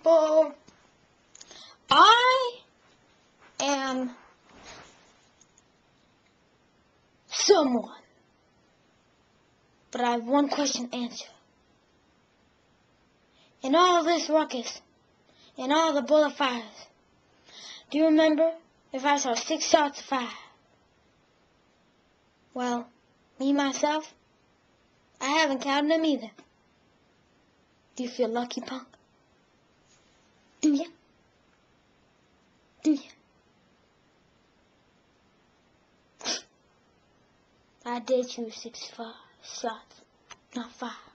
people. I am someone. But I have one question to answer. In all this ruckus, in all the bullet fires, do you remember if I saw six shots fire? Well, me myself, I haven't counted them either. Do you feel lucky, punk? Do you? Do you? I did choose six five shots, not five.